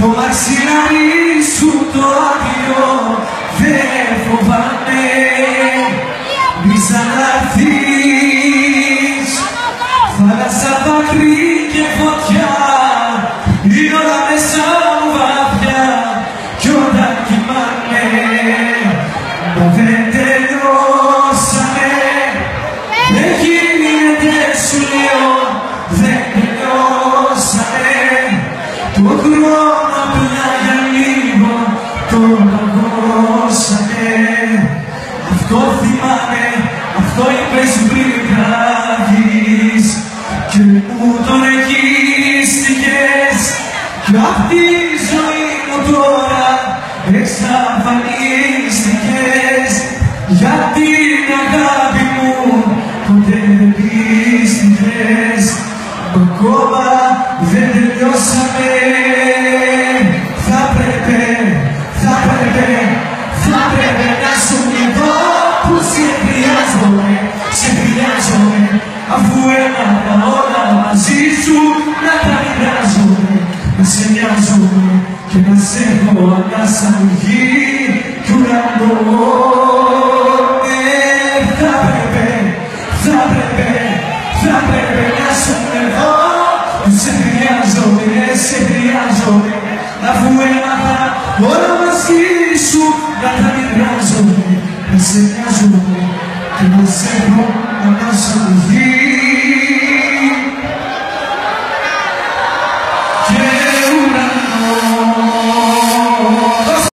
Το μαξιλάρι σου το άδειο δεν φοβάμαι. Μη ξαναρθείς Θάλασσα, δάκρυ και φωτιά Η ώρα μέσα μου βαθιά Κι όταν κοιμάμαι Μα δεν τελειώσαμε Δεν γίνεται σου λέω Δεν τελειώσαμε Το χρόνο Κι απ' τη ζωή μου τώρα εξαφανίστηκες. Για την αγάπη μου ποτέ δεν πίστηκες Μα ακόμα δεν τελειώσαμε. Θα πρέπει, θα πρέπει, θα πρέπει να σου εδώ που σε χρειάζομαι, σε έχω ανάσα μου γη κι ουρανό Ε, θα πρέπει, θα πρέπει, θα πρέπει να σου εδώ που σε χρειάζομαι, σε χρειάζομαι αφού έμαθα όλα μαζί σου να τα μοιράζομαι να σε μοιάζομαι και να σε έχω ανάσα μου γη